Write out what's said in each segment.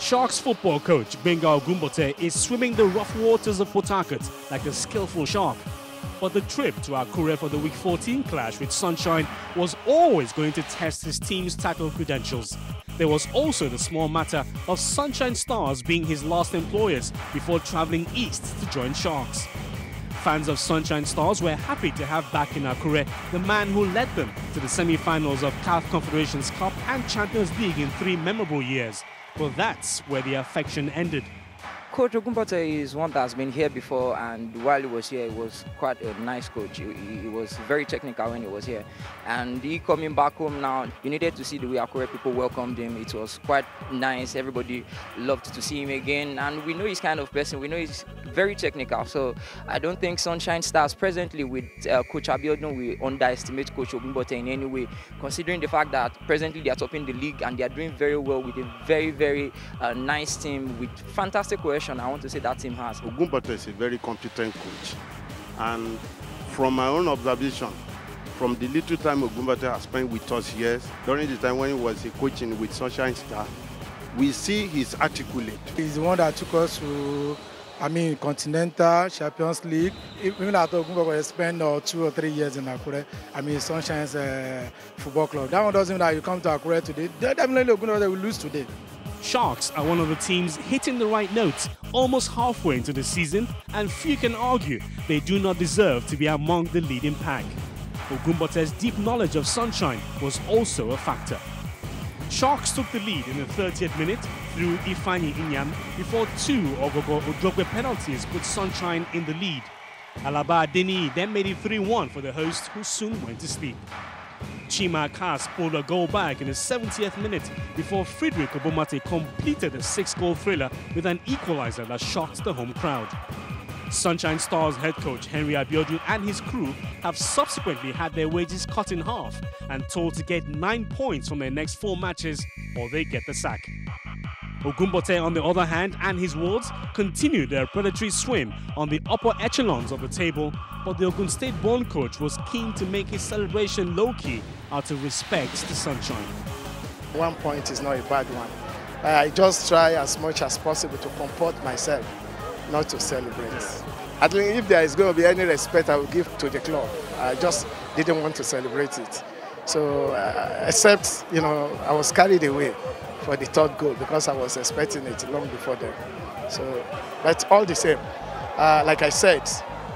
Sharks football coach Gbenga Ogunbote is swimming the rough waters of Port like a skillful shark. But the trip to Akure for the Week 14 clash with Sunshine was always going to test his team's tackle credentials. There was also the small matter of Sunshine Stars being his last employers before travelling east to join Sharks. Fans of Sunshine Stars were happy to have back in Akure the man who led them to the semi-finals of CAF Confederations Cup and Champions League in three memorable years. But that's where the affection ended. Coach Ogunbote is one that's been here before, and while he was here, he was quite a nice coach. He, he, was very technical when he was here. And he coming back home now, you needed to see the way Akure people welcomed him. It was quite nice. Everybody loved to see him again. And we know he's kind of person. We know he's very technical. So I don't think Sunshine Stars presently with uh, Coach Abiodun we underestimate Coach Ogunbote in any way, considering the fact that presently they are topping the league and they are doing very well with a very, very uh, nice team with fantastic cohesion. I want to say that team has. Ogunbote is a very competent coach. And from my own observation, from the little time Ogunbote has spent with us here, during the time when he was coaching with Sunshine Star, we see he's articulate. He's the one that took us to I mean, Continental, Champions League. Even after Ogunbogo spent uh, two or three years in Akure, I mean, Sunshine's uh, football club. That one doesn't mean that you come to Akure today. Definitely Ogunbogo will lose today. Sharks are one of the teams hitting the right notes almost halfway into the season, and few can argue they do not deserve to be among the leading pack. Ogunbote's deep knowledge of Sunshine was also a factor. Sharks took the lead in the 30th minute through Ifani Inyam before two Ogogo Odogwe penalties put Sunshine in the lead. Alaba Dini then made it 3-1 for the host who soon went to sleep. Chima Kass pulled a goal back in the 70th minute before Friedrich Obomate completed a six-goal thriller with an equalizer that shocked the home crowd. Sunshine Stars head coach Henry Abiodun and his crew have subsequently had their wages cut in half and told to get nine points from their next four matches or they get the sack. Ogunbote, on the other hand, and his wards continued their predatory swim on the upper echelons of the table, but the Ogun State born coach was keen to make his celebration low-key out of respect to Sunshine. One point is not a bad one. I just try as much as possible to comport myself not to celebrate. I think if there is going to be any respect I will give to the club, I just didn't want to celebrate it. So, uh, except, you know, I was carried away for the third goal because I was expecting it long before then. So, but all the same, uh, like I said,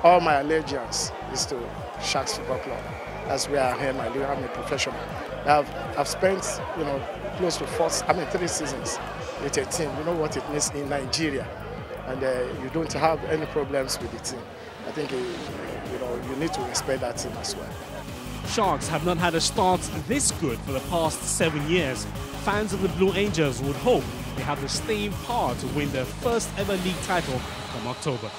all my allegiance is to Sharks Football Club. As we are here, my I'm a professional. I've, I've spent, you know, close to four, I mean, three seasons with a team. You know what it means in Nigeria and uh, you don't have any problems with the team. I think uh, you know you need to respect that team as well. Sharks have not had a start this good for the past seven years. Fans of the Blue Angels would hope they have the staying power to win their first ever league title come October.